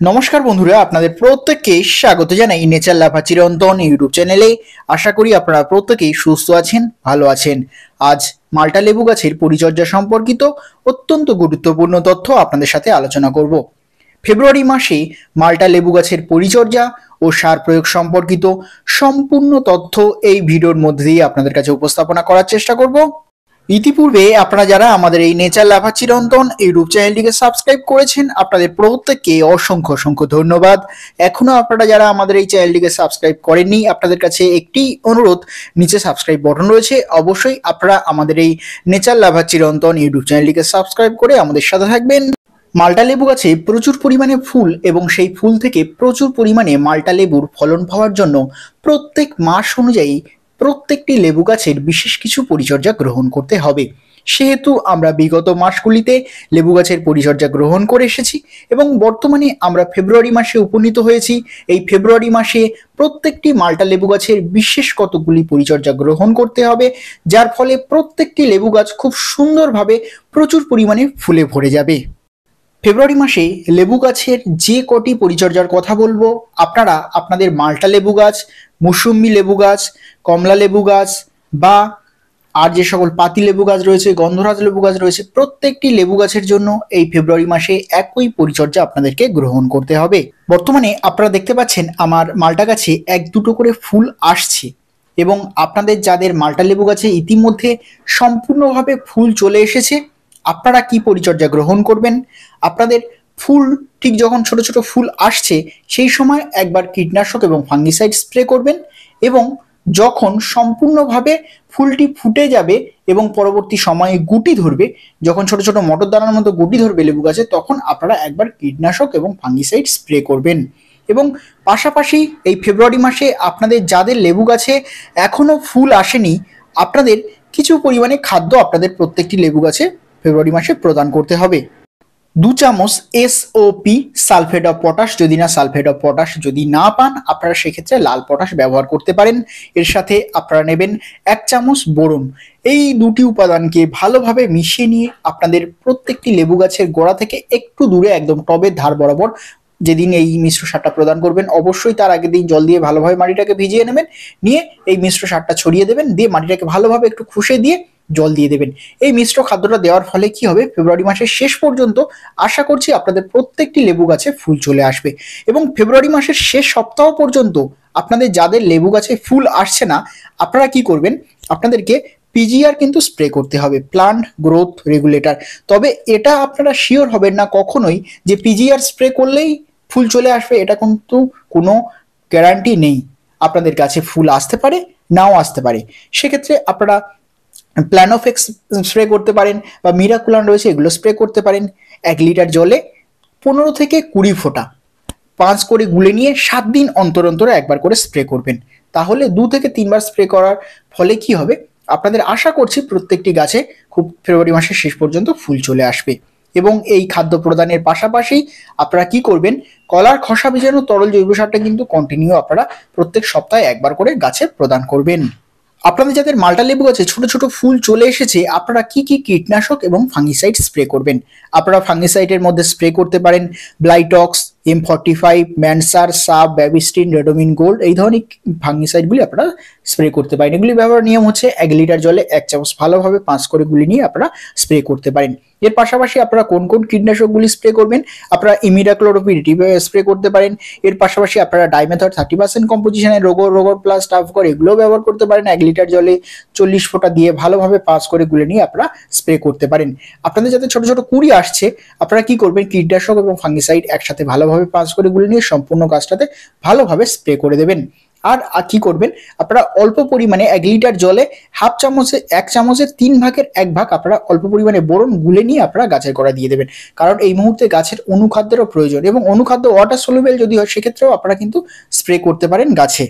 নমস্কার বন্ধুরা, আপনাদের প্রত্যেককে স্বাগত জানাই নেচার লাভা চিরন্তন ইউটিউব চ্যানেলে। আশা করি আপনারা প্রত্যেকেই সুস্থ আছেন, ভালো আছেন। আজ মাল্টা লেবু গাছের পরিচর্যা সম্পর্কিত অত্যন্ত গুরুত্বপূর্ণ তথ্য আপনাদের সাথে আলোচনা করব। ফেব্রুয়ারি মাসে মাল্টা লেবু গাছের পরিচর্যা ও সার প্রয়োগ সম্পর্কিত সম্পূর্ণ তথ্য এই ভিডিওর মধ্যে দিয়ে আপনাদের কাছে উপস্থাপনা করার চেষ্টা করব। ইতিপূর্বে আপনারা যারা আমাদের এই নেচার লাভা চিরন্তন ইউটিউব চ্যানেলটিকে সাবস্ক্রাইব করেছেন, আপনাদের প্রত্যেককে অসংখ্য অসংখ্য ধন্যবাদ। এখনও আপনারা যারা আমাদের এই চ্যানেলটিকে সাবস্ক্রাইব করেননি, আপনাদের কাছে একটি অনুরোধ, নিচে সাবস্ক্রাইব বটন রয়েছে। অবশ্যই আপনারা আমাদের এই নেচার লাভা চিরন্তন ইউটিউব চ্যানেলটিকে সাবস্ক্রাইব করে আমাদের সাথে থাকবেন। মাল্টা লেবু গাছে প্রচুর পরিমাণে ফুল এবং সেই ফুল থেকে প্রচুর পরিমাণে মাল্টা লেবুর ফলন পাওয়ার জন্য প্রত্যেক মাস অনুযায়ী প্রত্যেকটি লেবু গাছের বিশেষ কিছু পরিচর্যা গ্রহণ করতে হবে। সেহেতু আমরা বিগত মাসগুলিতে লেবু গাছের পরিচর্যা গ্রহণ করে এসেছি এবং বর্তমানে আমরা ফেব্রুয়ারি মাসে উপনীত হয়েছি। এই ফেব্রুয়ারি মাসে প্রত্যেকটি মাল্টা লেবু গাছের বিশেষ কতগুলি পরিচর্যা গ্রহণ করতে হবে, যার ফলে প্রত্যেকটি লেবু গাছ খুব সুন্দরভাবে প্রচুর পরিমাণে ফুলে ভরে যাবে। ফেব্রুয়ারি মাসে লেবু গাছের যে কটি পরিচর্যার কথা বলব, আপনারা আপনাদের মাল্টা লেবু গাছ, মুসুম্বি লেবু গাছ, কমলা লেবু গাছ বা আর যে সকল পাতি লেবু গাছ রয়েছে, গন্ধরাজ লেবু গাছ রয়েছে, প্রত্যেকটি লেবু গাছের জন্য এই ফেব্রুয়ারি মাসে একই পরিচর্যা আপনাদেরকে গ্রহণ করতে হবে। বর্তমানে আপনারা দেখতে পাচ্ছেন আমার মাল্টা গাছে এক দুটো করে ফুল আসছে এবং আপনাদের যাদের মাল্টা লেবু গাছে ইতিমধ্যে সম্পূর্ণভাবে ফুল চলে এসেছে আপনারা কি পরিচর্যা গ্রহণ করবেন? আপনাদের ফুল, ঠিক যখন ছোট ছোট ফুল আসছে, সেই সময় একবার কীটনাশক এবং ফাঙ্গিসাইড স্প্রে করবেন এবং যখন সম্পূর্ণভাবে ফুলটি ফুটে যাবে এবং পরবর্তী সময়ে গুটি ধরবে, যখন ছোট ছোট মটর দানার মতো গুটি ধরবে লেবু গাছে, তখন আপনারা একবার কীটনাশক এবং ফাঙ্গিসাইড স্প্রে করবেন। এবং পাশাপাশি এই ফেব্রুয়ারি মাসে আপনাদের যাদের লেবু গাছে এখনও ফুল আসেনি, আপনাদের কিছু পরিমাণে খাদ্য আপনাদের প্রত্যেকটি লেবু গাছে ফেব্রুয়ারি মাসে প্রদান করতে হবে। দু চামচ এসওপি সালফেট অফ পটাশ, যদি না সালফেট অফ পটাশ যদি না পান, আপনারা সেক্ষেত্রে লাল পটাশ ব্যবহার করতে পারেন। এর সাথে আপনারা নেবেন এক চামচ বোরন। এই দুটি উপাদানকে ভালোভাবে মিশিয়ে নিয়ে আপনাদের প্রত্যেকটি লেবু গাছের গোড়া থেকে একটু দূরে, একদম টবের ধার বরাবর যেদিন এই মিশ্র সারটা প্রদান করবেন, অবশ্যই তার আগের দিন জল দিয়ে ভালোভাবে মাটিটাকে ভিজিয়ে নেবেন। নিয়ে এই মিশ্র সারটা ছড়িয়ে দেবেন, দিয়ে মাটিটাকে ভালোভাবে একটু খুশে দিয়ে জল দিয়ে দেবেন। এই মিশ্র খাদ্যটা দেওয়ার ফলে কি হবে? ফেব্রুয়ারি মাসের শেষ পর্যন্ত আশা করছি আপনাদের প্রত্যেকটি লেবু গাছে ফুল চলে আসবে। এবং ফেব্রুয়ারি মাসের শেষ সপ্তাহ পর্যন্ত আপনাদের যাদের লেবু গাছে ফুল আসছে না, আপনারা কি করবেন? আপনাদেরকে পিজিআর কিন্তু স্প্রে করতে হবে প্লান্ট গ্রোথ রেগুলেটর তবে এটা আপনারা শিওর হবেন না কখনোই যে পিজিআর স্প্রে করলেই ফুল চলে আসবে, এটা কিন্তু কোনো গ্যারান্টি নেই। আপনাদের কাছে ফুল আসতে পারে, নাও আসতে পারে। সেক্ষেত্রে আপনারা প্ল্যানোফেক্স স্প্রে করতে পারেন বা মিরাকুলান রয়েছে, এগুলো স্প্রে করতে পারেন। এক লিটার জলে পনেরো থেকে কুড়ি ফোঁটা। পাঁচ করে গুলে নিয়ে সাত দিন অন্তর অন্তরে একবার করে স্প্রে করবেন। তাহলে দু থেকে তিনবার স্প্রে করার ফলে কি হবে? আপনাদের আশা করছি প্রত্যেকটি গাছে খুব ফেব্রুয়ারি মাসের শেষ পর্যন্ত ফুল চলে আসবে। এবং এই খাদ্য প্রদানের পাশাপাশি আপনারা কি করবেন? কলার খসা বীজাণু তরল জৈব সারটা কিন্তু কন্টিনিউ আপনারা প্রত্যেক সপ্তাহে একবার করে গাছে প্রদান করবেন। আপনাদের যাদের মালটা লেবু গাছে ছোট ছোট ফুল চলে এসেছে, আপনারা কি কি কীটনাশক এবং ফাঙ্গিসাইড স্প্রে করবেন? আপনারা ফাঙ্গিসাইডের মধ্যে স্প্রে করতে পারেন ব্লাইটক্স এম ফর্টি ফাইভ ম্যানসার সাব ব্যাবিস্টিন রেডোমিন গোল্ড এই ধরনের ফাঙ্গিসাইডগুলি আপনারা স্প্রে করতে পারেন। এগুলি ব্যবহার নিয়ম হচ্ছে এক লিটার জলে এক চামচ ভালোভাবে পাঁচ করে গুলি নিয়ে আপনারা স্প্রে করতে পারেন। এর পাশাপাশি আপনারা কোন কোন কীটনাশকগুলি স্প্রে করবেন, আপনারা ইমিডাক্লোরোপিডিটি স্প্রে করতে পারেন। এর পাশাপাশি আপনারা ডাইমেথড থার্টি পার্সেন্ট কম্পোজিশনের রোগর রোগর প্লাস টাফকর এগুলোও ব্যবহার করতে পারেন। এক লিটার জলে চল্লিশ ফোঁটা দিয়ে ভালোভাবে পাঁচ করে গুলে নিয়ে আপনারা স্প্রে করতে পারেন। আপনাদের যাতে ছোট ছোট কুড়ি আসছে, আপনারা কি করবেন, কীটনাশক এবং ফাঙ্গিসাইড একসাথে ভালোভাবে পাঁচ করে গুলে নিয়ে সম্পূর্ণ গাছটাতে ভালোভাবে স্প্রে করে দেবেন। আর কি করবেন? আপনারা অল্প পরিমাণে এক লিটার জলে হাফ চামচে, এক চামচের তিন ভাগের এক ভাগ আপনারা অল্প পরিমাণে বোরন গুলে নিয়ে আপনারা গাছের গোড়া দিয়ে দেবেন। কারণ এই মুহূর্তে গাছের অনুখাদ্যেরও প্রয়োজন এবং অনুখাদ্য ওয়াটার সলুবেল যদি হয়, সেক্ষেত্রেও আপনারা কিন্তু স্প্রে করতে পারেন গাছে।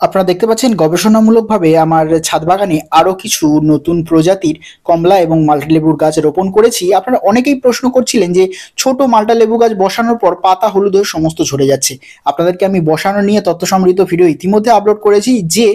আপনারা দেখতে পাচ্ছেন, গবেষণামূলকভাবে আমার ছাদ বাগানে আরও কিছু নতুন প্রজাতির কমলা এবং মাল্টা লেবুর গাছ রোপণ করেছি। আপনারা অনেকেই প্রশ্ন করছিলেন যে, ছোট মাল্টা লেবু গাছ বসানোর পর পাতা হলুদ হয়ে সমস্ত ঝরে যাচ্ছে। আপনাদেরকে আমি বসানো নিয়ে তথ্য সমৃদ্ধ ভিডিও ইতিমধ্যে আপলোড করেছি যে,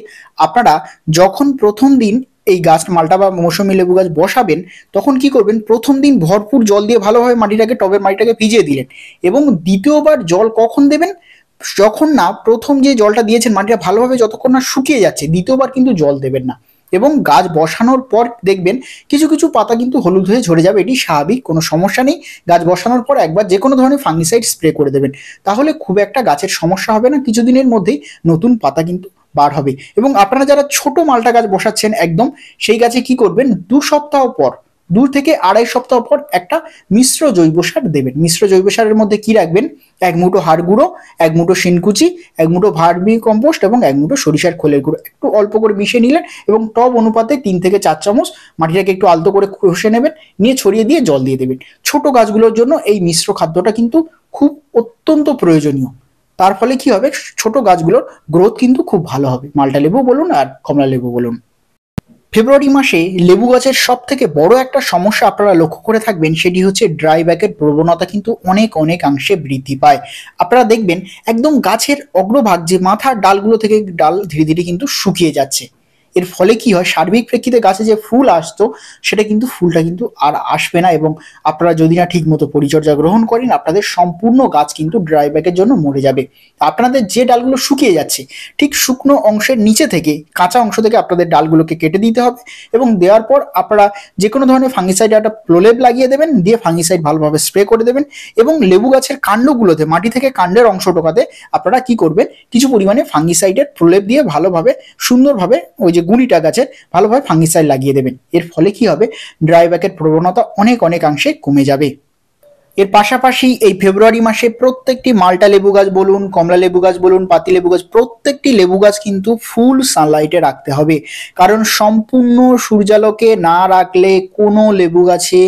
আপনারা যখন প্রথম দিন এই গাছ মালটা বা মৌসুমি লেবু গাছ বসাবেন, তখন কি করবেন? প্রথম দিন ভরপুর জল দিয়ে ভালোভাবে মাটিটাকে, টবের মাটিটাকে ভিজিয়ে দিলেন এবং দ্বিতীয়বার জল কখন দেবেন? যখন না, প্রথম যে জলটা দিয়েছেন মাটিটা ভালোভাবে যতক্ষণ না শুকিয়ে যাচ্ছে, দ্বিতীয়বার কিন্তু জল দেবেন না। এবং গাছ বসানোর পর দেখবেন কিছু কিছু পাতা কিন্তু হলুদ হয়ে ঝরে যাবে, এটি স্বাভাবিক, কোনো সমস্যা নেই। গাছ বসানোর পর একবার যে কোনো ধরনের ফাঙ্গিসাইড স্প্রে করে দেবেন। তাহলে খুব একটা গাছের সমস্যা হবে না, কিছুদিনের মধ্যেই নতুন পাতা কিন্তু বার হবে। এবং আপনারা যারা ছোট মালটা গাছ বসাচ্ছেন একদম, সেই গাছে কি করবেন? দু সপ্তাহ পর দু থেকে আড়াই সপ্তাহ পর একটা মিশ্র জৈব সার দেবেন। মিশ্র জৈব সারের মধ্যে কি রাখবেন? এক মুঠো হাড় গুঁড়ো, এক মুঠো শিনকুচি এক মুঠো ভার্মি কম্পোস্ট এবং এক মুঠো সরিষার খোলের গুঁড়ো। একটু অল্প করে মিশিয়ে নিলেন এবং টব অনুপাতে তিন থেকে চার চামচ মাটিটাকে একটু আলতো করে ঘষে নেবেন, নিয়ে ছড়িয়ে দিয়ে জল দিয়ে দেবেন। ছোট গাছগুলোর জন্য এই মিশ্র খাদ্যটা কিন্তু খুব অত্যন্ত প্রয়োজনীয়। তার ফলে কি হবে? ছোট গাছগুলোর গ্রোথ কিন্তু খুব ভালো হবে। মালটা লেবু বলুন আর কমলা লেবু বলুন। ফেব্রুয়ারি মাসে লেবু গাছের সব থেকে বড় একটা সমস্যা আপনারা লক্ষ্য করে থাকবেন, সেটি হচ্ছে ড্রাই ব্যাকের প্রবণতা কিন্তু অনেক অনেকাংশে বৃদ্ধি পায়। আপনারা দেখবেন একদম গাছের অগ্রভাগ যে মাথার ডালগুলো থেকে ডাল ধীরে ধীরে কিন্তু শুকিয়ে যাচ্ছে। এর ফলে কি হয়? সার্বিক প্রেক্ষিতে গাছে যে ফুল আসতো, সেটা কিন্তু ফুলটা কিন্তু আর আসবে না এবং আপনারা যদি না ঠিক মতো পরিচর্যা গ্রহণ করেন, আপনাদের সম্পূর্ণ গাছ কিন্তু ড্রাই ব্যাকের জন্য মরে যাবে। আপনাদের যে ডালগুলো শুকিয়ে যাচ্ছে, ঠিক শুকনো অংশের নিচে থেকে কাঁচা অংশ থেকে আপনাদের ডালগুলোকে কেটে দিতে হবে এবং দেওয়ার পর আপনারা যে কোনো ধরনের ফাঙ্গিসাইড একটা প্রলেপ লাগিয়ে দেবেন, দিয়ে ফাঙ্গিসাইড ভালোভাবে স্প্রে করে দেবেন এবং লেবু গাছের কাণ্ডগুলোতে, মাটি থেকে কাণ্ডের অংশ টোকাতে আপনারা কি করবেন? কিছু পরিমাণে ফাঙ্গিসাইডের প্রলেপ দিয়ে ভালোভাবে, সুন্দরভাবে ওই যে গুঁড়িটা গাছের ভালোভাবে ফাঙ্গিসাইড লাগিয়ে দেবেন। এর ফলে কি হবে? ড্রাই ব্যাকের প্রবণতা অনেক অনেকাংশে কমে যাবে। এর পাশাপাশি এই ফেব্রুয়ারি মাসে প্রত্যেকটি মালটা লেবু গাছ বলুন, কমলা লেবু গাছ বলুন, পাতি লেবু গাছ, প্রত্যেকটি লেবু গাছ কিন্তু ফুল সানলাইটে রাখতে হবে। কারণ সম্পূর্ণ সূর্যালোকে না রাখলে কোনো লেবু গাছে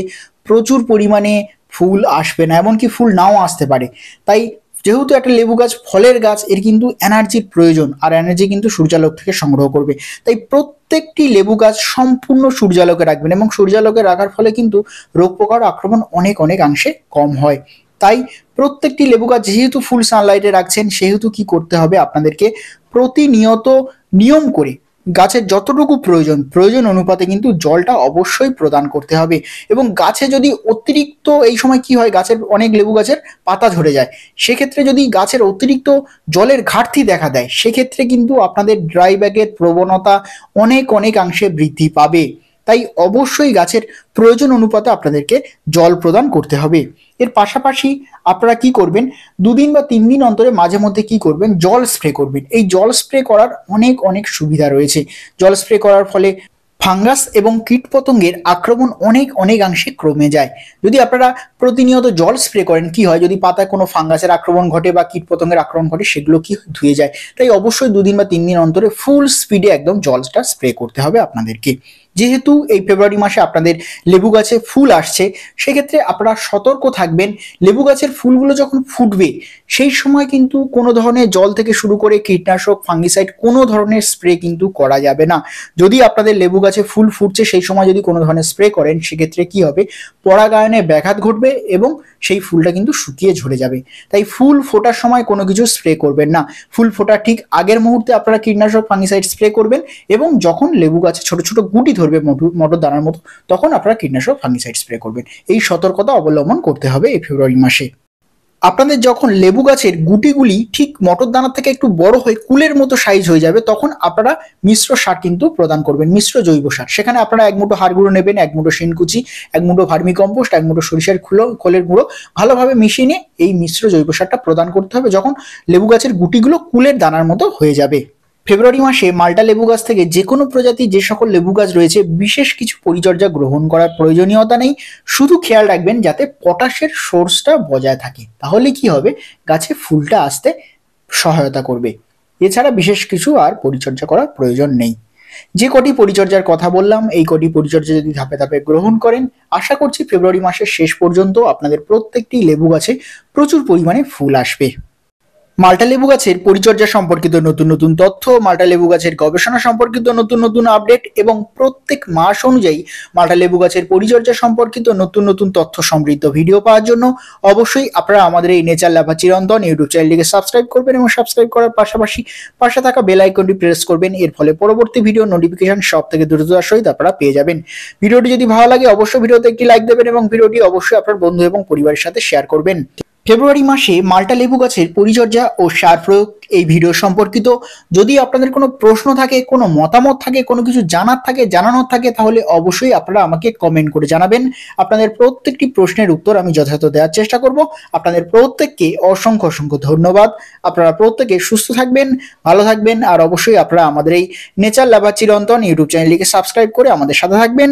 প্রচুর পরিমাণে ফুল আসবে না, এমনকি ফুল নাও আসতে পারে। তাই যেহেতু একটা লেবু গাছ ফলের গাছ, এর কিন্তু এনার্জির প্রয়োজন আর এনার্জি কিন্তু সূর্যালোক থেকে সংগ্রহ করবে। তাই প্রত্যেকটি লেবু গাছ সম্পূর্ণ সূর্যালোকে রাখবেন এবং সূর্যালোকে রাখার ফলে কিন্তু রোগ পোকার আক্রমণ অনেক অনেকাংশে কম হয়। তাই প্রত্যেকটি লেবু গাছ যেহেতু ফুল সানলাইটে রাখছেন, সেহেতু কি করতে হবে? আপনাদেরকে প্রতিনিয়ত নিয়ম করে গাছের যতটুকু প্রয়োজন প্রয়োজন অনুপাতে কিন্তু জলটা অবশ্যই প্রদান করতে হবে। এবং গাছে যদি অতিরিক্ত, এই সময় কি হয়, গাছের অনেক লেবু গাছের পাতা ঝরে যায়, সেক্ষেত্রে যদি গাছের অতিরিক্ত জলের ঘাটতি দেখা দেয়, সেক্ষেত্রে কিন্তু আপনাদের ড্রাই ব্যাগের প্রবণতা অনেক অনেকাংশে বৃদ্ধি পাবে। তাই অবশ্যই গাছের প্রয়োজন অনুপাতে আপনাদেরকে জল প্রদান করতে হবে। এর পাশাপাশি আপনারা কি করবেন? দুদিন বা তিন দিন অন্তরে মাঝে মধ্যে কি করবেন? জল স্প্রে করবেন। এই জল স্প্রে করার অনেক অনেক সুবিধা রয়েছে। জল স্প্রে করার ফলে ফাঙ্গাস এবং কীটপতঙ্গের আক্রমণ অনেক অনেকাংশে কমে যায়। যদি আপনারা প্রতিনিয়ত জল স্প্রে করেন, কি হয়? যদি পাতায় কোনো ফাঙ্গাসের আক্রমণ ঘটে বা কীটপতঙ্গের আক্রমণ ঘটে, সেগুলো কি ধুয়ে যায়? তাই অবশ্যই দুদিন বা তিন দিন অন্তরে ফুল স্পিডে একদম জলটা স্প্রে করতে হবে আপনাদেরকে। যেহেতু এই ফেব্রুয়ারি মাসে আপনাদের লেবু গাছে ফুল আসছে, সেক্ষেত্রে আপনারা সতর্ক থাকবেন। লেবু গাছের ফুলগুলো যখন ফুটবে, সেই সময় কিন্তু কোনো ধরনের জল থেকে শুরু করে কীটনাশক, ফাঙ্গিসাইড কোনো ধরনের স্প্রে কিন্তু করা যাবে না। যদি আপনাদের লেবু গাছে ফুল ফুটছে, সেই সময় যদি কোনো ধরনের স্প্রে করেন, সেক্ষেত্রে কি হবে? পরাগায়নে ব্যাঘাত ঘটবে এবং সেই ফুলটা কিন্তু শুকিয়ে ঝরে যাবে। তাই ফুল ফোটার সময় কোনো কিছু স্প্রে করবেন না। ফুল ফোটার ঠিক আগের মুহূর্তে আপনারা কীটনাশক ফাঙ্গিসাইড স্প্রে করবেন এবং যখন লেবু গাছে ছোট ছোট গুটি ধরবে মটর দানার মতো, তখন আপনারা কীটনাশক ফাঙ্গিসাইড স্প্রে করবেন। এই সতর্কতা অবলম্বন করতে হবে এই ফেব্রুয়ারি মাসে। আপনাদের যখন লেবু গাছের গুটিগুলি ঠিক মটর দানা থেকে একটু বড় হয়ে কুলের মতো সাইজ হয়ে যাবে, তখন আপনারা মিশ্র সার কিন্তু প্রদান করবেন, মিশ্র জৈব সার। সেখানে আপনারা এক মুঠো হাড় গুঁড়ো নেবেন, এক মুঠো শিনকুচি এক মুঠো ভার্মি কম্পোস্ট, এক মুঠো সরিষার খুলো, খোলের গুঁড়ো ভালোভাবে মিশিয়ে নিয়ে এই মিশ্র জৈব সারটা প্রদান করতে হবে, যখন লেবু গাছের গুটিগুলো কুলের দানার মতো হয়ে যাবে। ফেব্রুয়ারি মাসে মাল্টা লেবু গাছ থেকে যে কোনো প্রজাতির যে সকল লেবু গাছ রয়েছে, বিশেষ কিছু পরিচর্যা গ্রহণ করার প্রয়োজনীয়তা নেই। শুধু খেয়াল রাখবেন যাতে পটাশের সোর্সটা বজায় থাকে। তাহলে কি হবে? গাছে ফুলটা আসতে সহায়তা করবে। এছাড়া বিশেষ কিছু আর পরিচর্যা করার প্রয়োজন নেই। যে কটি পরিচর্যার কথা বললাম, এই কটি পরিচর্যা যদি ধাপে ধাপে গ্রহণ করেন, আশা করছি ফেব্রুয়ারি মাসের শেষ পর্যন্ত আপনাদের প্রত্যেকটি লেবু গাছে প্রচুর পরিমাণে ফুল আসবে। মাল্টা লেবু গাছের পরিচর্যা সম্পর্কিত নতুন নতুন তথ্য, মাল্টা লেবু গাছের গবেষণা সম্পর্কিত নতুন নতুন আপডেট এবং প্রত্যেক মাস অনুযায়ী মাল্টা লেবু গাছের পরিচর্যা সম্পর্কিত নতুন নতুন তথ্য সমৃদ্ধ ভিডিও পাওয়ার জন্য অবশ্যই আপনারা আমাদের এই নেচার লাভা চিরন্তন ইউটিউব চ্যানেলটিকে সাবস্ক্রাইব করবেন এবং সাবস্ক্রাইব করার পাশাপাশি পাশে থাকা বেল আইকনটি প্রেস করবেন। এর ফলে পরবর্তী ভিডিও নোটিফিকেশন সব থেকে দ্রুততার সহিত আপনারা পেয়ে যাবেন। ভিডিওটি যদি ভালো লাগে, অবশ্যই ভিডিওতে একটি লাইক দেবেন এবং ভিডিওটি অবশ্যই আপনার বন্ধু এবং পরিবারের সাথে শেয়ার করবেন। ফেব্রুয়ারি মাসে মাল্টা লেবু গাছের পরিচর্যা ও সার প্রয়োগ এই ভিডিও সম্পর্কিত। যদি আপনাদের কোনো প্রশ্ন থাকে, কোনো মতামত থাকে, কোনো কিছু জানার থাকে, জানানোর থাকে, তাহলে অবশ্যই আপনারা আমাকে কমেন্ট করে জানাবেন। আপনাদের প্রত্যেকটি প্রশ্নের উত্তর আমি যথাযথ দেওয়ার চেষ্টা করব। আপনাদের প্রত্যেককে অসংখ্য অসংখ্য ধন্যবাদ। আপনারা প্রত্যেকে সুস্থ থাকবেন, ভালো থাকবেন, আর অবশ্যই আপনারা আমাদের এই নেচার লাভা চিরন্তন ইউটিউব চ্যানেলটিকে সাবস্ক্রাইব করে আমাদের সাথে থাকবেন।